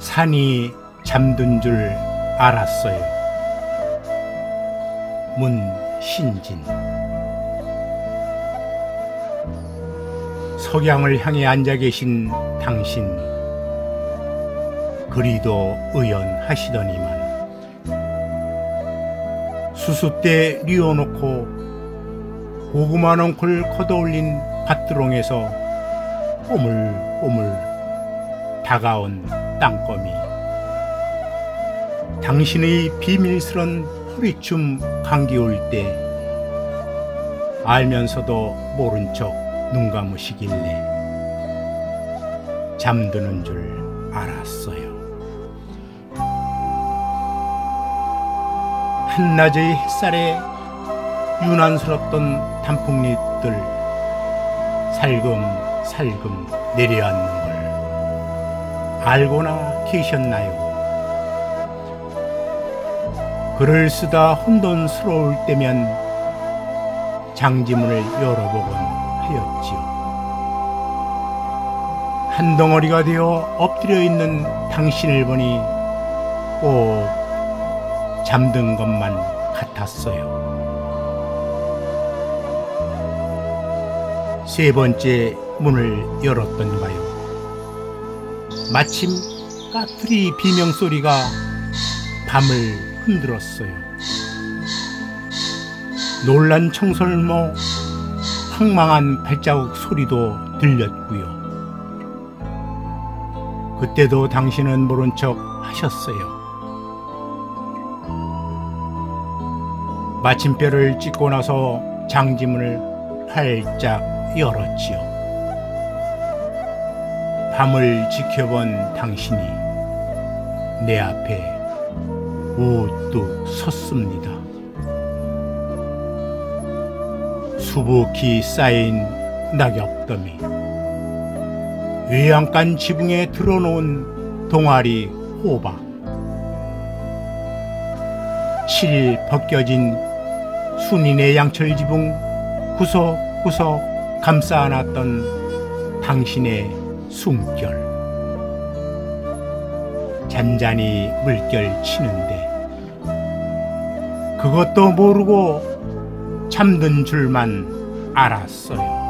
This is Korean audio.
산이 잠든 줄 알았어요. 문신진. 석양을 향해 앉아 계신 당신. 그리도 의연하시더니만. 수수때 뉘어놓고 고구마 넝쿨 걷어올린 밭두렁에서 꼬물꼬물 다가온 땅거미 당신의 비밀스런 허리춤 감기 올때 알면서도 모른 척 눈 감으시길래 잠드는 줄 알았어요. 한낮의 햇살에 유난스럽던 단풍잎들 살금살금 내려앉는 걸 알고나 계셨나요? 글을 쓰다 혼돈스러울 때면 장지문을 열어보곤 하였지요. 한 덩어리가 되어 엎드려 있는 당신을 보니 꼭 잠든 것만 같았어요. 세 번째 문을 열었던가요. 마침 까투리 비명소리가 밤을 흔들었어요. 놀란 청설모 황망한 발자국 소리도 들렸고요. 그때도 당신은 모른 척 하셨어요. 마침표를 찍고 나서 장지문을 활짝 열었지요. 밤을 지켜본 당신이 내 앞에 우뚝 섰습니다. 수북히 쌓인 낙엽더미 외양간 지붕에 드러놓은 동아리 호박 칠 벗겨진 순인의 양철 지붕 구석구석 감싸 안았던 당신의 숨결 잔잔히 물결 치는데 그것도 모르고 잠든 줄만 알았어요.